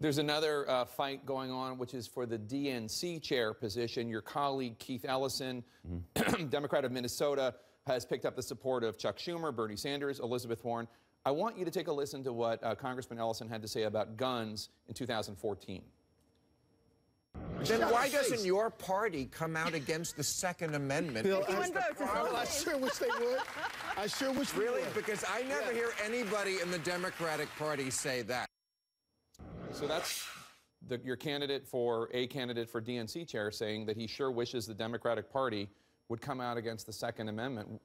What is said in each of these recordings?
There's another uh, fight going on, which is for the DNC chair position. Your colleague Keith Ellison, Democrat of Minnesota, has picked up the support of Chuck Schumer, Bernie Sanders, Elizabeth Warren. I want you to take a listen to what uh, Congressman Ellison had to say about guns in 2014. Then why doesn't your party come out against the Second Amendment? Bill, Because I, the well, I sure wish they would. I sure wish they Really? would. Because I never Yeah. hear anybody in the Democratic Party say that. So that's the, your candidate for a candidate for DNC chair saying that he sure wishes the Democratic Party would come out against the Second Amendment.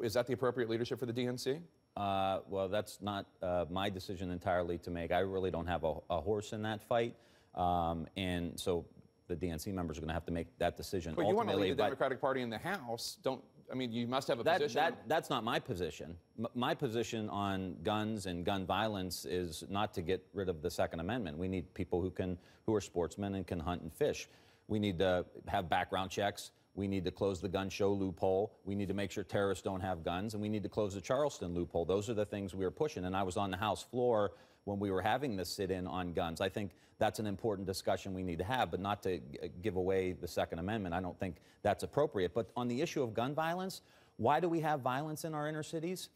Is that the appropriate leadership for the DNC? Uh, well, that's not uh, my decision entirely to make. I really don't have a, a horse in that fight, um, and so the DNC members are going to have to make that decision. But you want to lead the Democratic Party in the House. Don't I mean you must have a that, position. that, that's not my position. M- my position on guns and gun violence is not to get rid of the Second Amendment. We need people who can, who are sportsmen and can hunt and fish. We need to have background checks. We need to close the gun show loophole. We need to make sure terrorists don't have guns, and we need to close the Charleston loophole. Those are the things we are pushing. And I was on the House floor when we were having this sit-in on guns. I think that's an important discussion we need to have, but not to give away the Second Amendment. I don't think that's appropriate. But on the issue of gun violence, why do we have violence in our inner cities?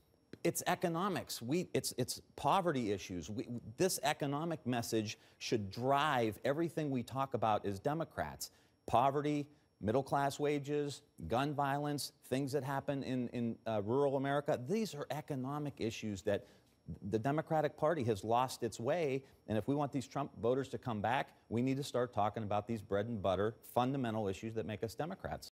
It's economics. We, it's, it's poverty issues. We, this economic message should drive everything we talk about as Democrats. Poverty, middle class wages, gun violence, things that happen in, in uh, rural America. These are economic issues that the Democratic Party has lost its way. And if we want these Trump voters to come back, we need to start talking about these bread and butter fundamental issues that make us Democrats.